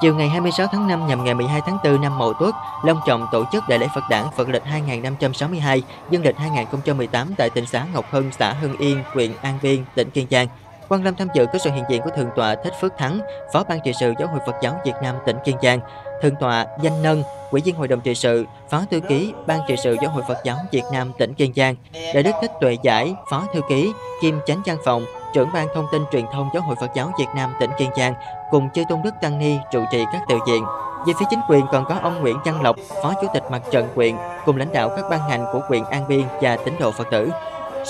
Chiều ngày 26 tháng 5 nhằm ngày 12 tháng 4 năm Mậu Tuất, long trọng tổ chức đại lễ Phật đản Phật lịch 2562, dân lịch 2018 tại tỉnh xã Ngọc Hưng, xã Hưng Yên, huyện An Biên, tỉnh Kiên Giang. Quan Lâm tham dự có sự hiện diện của Thượng tọa Thích Phước Thắng, Phó ban trị sự Giáo hội Phật giáo Việt Nam tỉnh Kiên Giang, Thượng tọa Danh Nân, Ủy viên Hội đồng trị sự, Phó thư ký Ban trị sự Giáo hội Phật giáo Việt Nam tỉnh Kiên Giang, Đại đức Thích Tuệ Giải, Phó thư ký, Kim Chánh Văn phòng, trưởng ban thông tin truyền thông Giáo hội Phật giáo Việt Nam tỉnh Kiên Giang cùng chư tôn đức tăng ni trụ trì các tự viện. Về phía chính quyền còn có ông Nguyễn Văn Lộc, Phó Chủ tịch Mặt trận huyện cùng lãnh đạo các ban ngành của huyện An Biên và tín đồ Phật tử.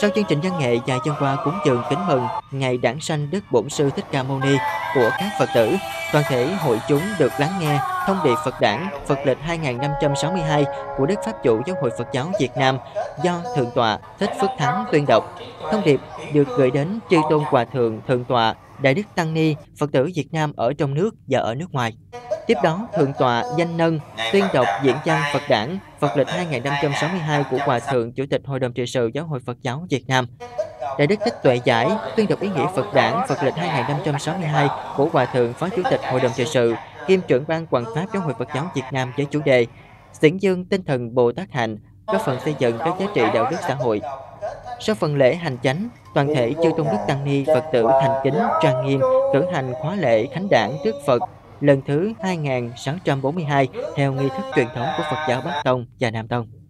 Sau chương trình văn nghệ và dân qua cúng dường kính mừng ngày đản sanh Đức Bổn Sư Thích Ca Mâu Ni của các Phật tử, toàn thể hội chúng được lắng nghe thông điệp Phật đản Phật lịch 2562 của Đức Pháp chủ Giáo hội Phật giáo Việt Nam do Thượng tọa Thích Phước Thắng tuyên đọc. Thông điệp được gửi đến chư tôn hòa thượng Thượng tọa Đại đức Tăng Ni, Phật tử Việt Nam ở trong nước và ở nước ngoài. Tiếp đó, Thượng tọa Danh Nân tuyên đọc diễn văn Phật đảng Phật lịch 2562 của Hòa Thượng Chủ tịch Hội đồng trị sự Giáo hội Phật giáo Việt Nam. Đại đức Thích Tuệ Giải tuyên đọc ý nghĩa Phật đảng Phật lịch 2562 của Hòa Thượng Phó Chủ tịch Hội đồng trị sự kiêm trưởng ban quản pháp Giáo hội Phật giáo Việt Nam với chủ đề Diễn dương tinh thần Bồ Tát hạnh, góp phần xây dựng các giá trị đạo đức xã hội. Sau phần lễ hành chánh, toàn thể chư tôn đức tăng ni Phật tử thành kính trang nghiêm cử hành khóa lễ khánh đảng trước Phật lần thứ 2642 theo nghi thức truyền thống của Phật giáo Bắc Tông và Nam Tông.